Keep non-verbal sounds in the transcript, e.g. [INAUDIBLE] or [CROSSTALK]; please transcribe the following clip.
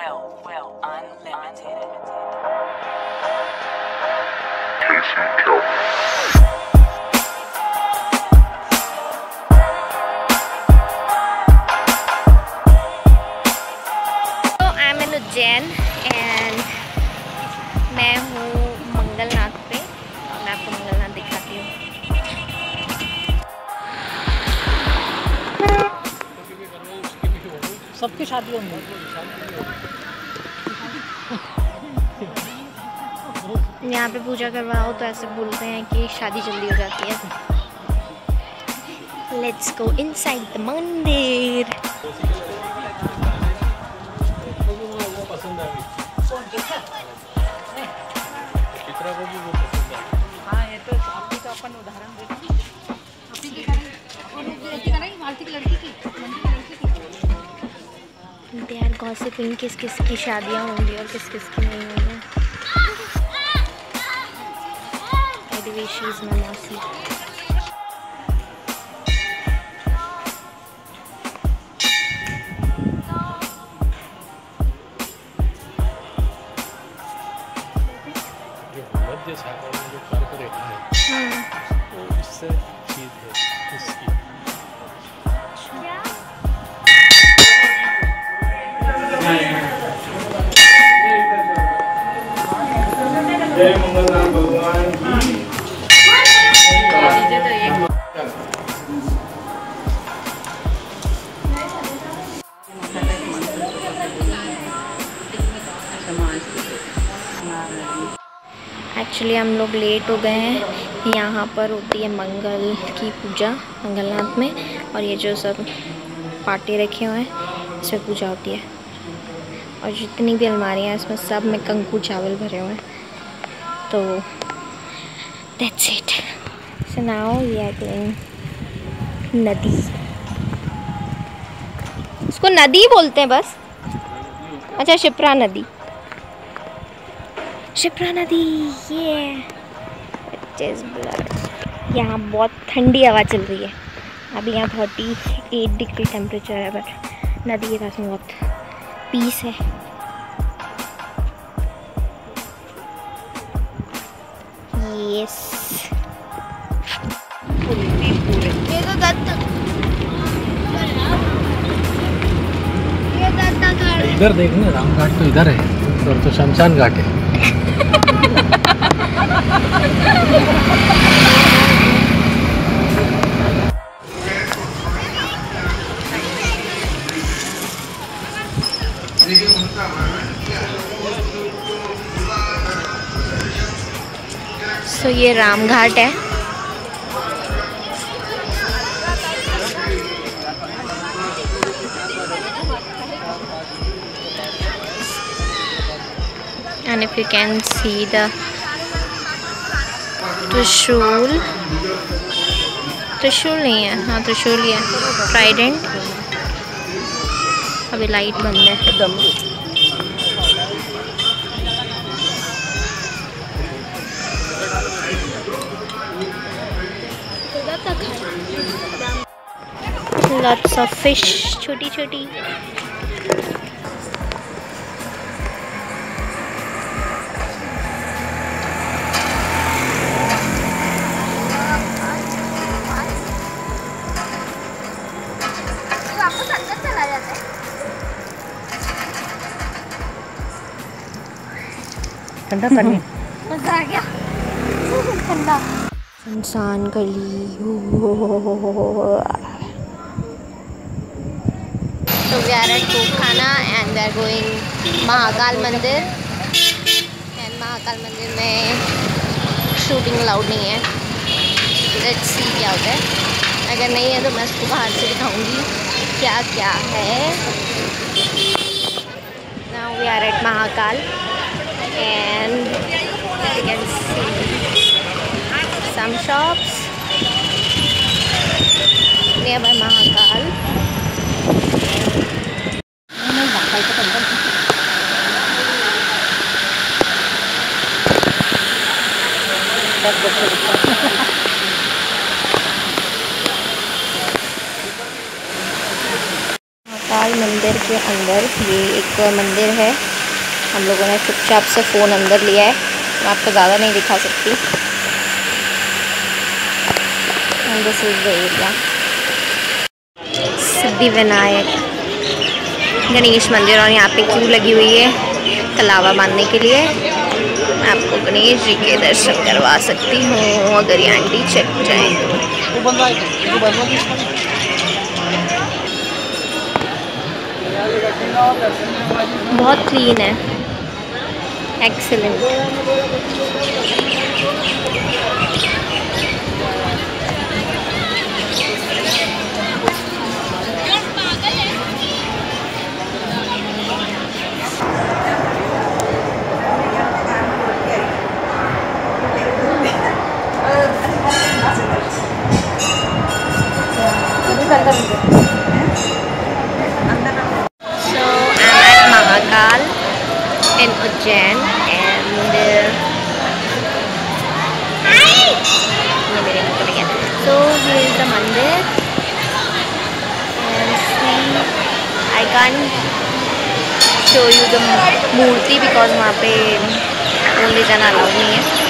well, well, unlimited. in Jen and मैं हूँ सबकी शादी होंगी। यहाँ पे पूजा करवाओ तो ऐसे बोलते हैं कि शादी जल्दी हो जाती है। लेट्स गो इनसाइड द मंदिर। हाँ ये तो आपकी तो अपन उदाहरण देखो आपकी दिखा रही लड़की का लड़की दे आर गॉसिपिंग किस किस की शादियाँ होंगी और किस किस की नहीं होंगी। मौसी। जो मध्य सागर में जो कर्क रेखा है। वो उससे चीज़ है। एक्चुअली हम लोग लेट हो गए हैं। यहाँ पर होती है मंगल की पूजा, मंगलनाथ में। और ये जो सब पाटे रखे हुए हैं, इसमें पूजा होती है। और जितनी भी अलमारियाँ इसमें सब में कंकु चावल भरे हुए हैं। तो that's it we are going नदी। इसको नदी बोलते हैं बस। अच्छा शिप्रा नदी। शिप्रा नदी ये यहाँ बहुत ठंडी हवा चल रही है। अभी यहाँ थर्टी एट डिग्री टेम्परेचर है बट नदी के पास में बहुत पीस है। यस ये तो दत्त। ये दत्ता खड़ा इधर देखना राम घाट तो इधर है और तो शमशान घाट है। सो ये राम घाट है। And if you can see the त्रिशूल। त्रिशूल नहीं है। हाँ त्रिशूल ही है। ट्राइडेंट अभी लाइट बंद है। लॉट्स ऑफ़ फ़िश छोटी छोटी ठंडा पानी [LAUGHS] मज़ा आ गया। [LAUGHS] ठंडा। सुनसान गली। तो we are at Topkhana and we are going Mahakal mandir and Mahakal मंदिर में शूटिंग अलाउड नहीं है। लेट्स सी क्या होता है। अगर नहीं है तो मैं उसको बाहर से दिखाऊँगी क्या क्या है। Now we are at Mahakal and you can see some shops nearby Mahakal. Mahakal मंदिर के अंदर ये एक मंदिर है हम लोगों ने चुपचाप से फ़ोन अंदर लिया है। मैं आपको ज़्यादा नहीं दिखा सकती। This is the area Siddhi Vinayak Ganesh mandir और यहाँ पे क्यू लगी हुई है? कलावा बांधने के लिए। मैं आपको गणेश जी के दर्शन करवा सकती हूँ अगर ये आंटी चेक जाए। बहुत क्लीन है। Excellent So the mandir and see I can't show you the murti because वहाँ पे only ले allowed नहीं है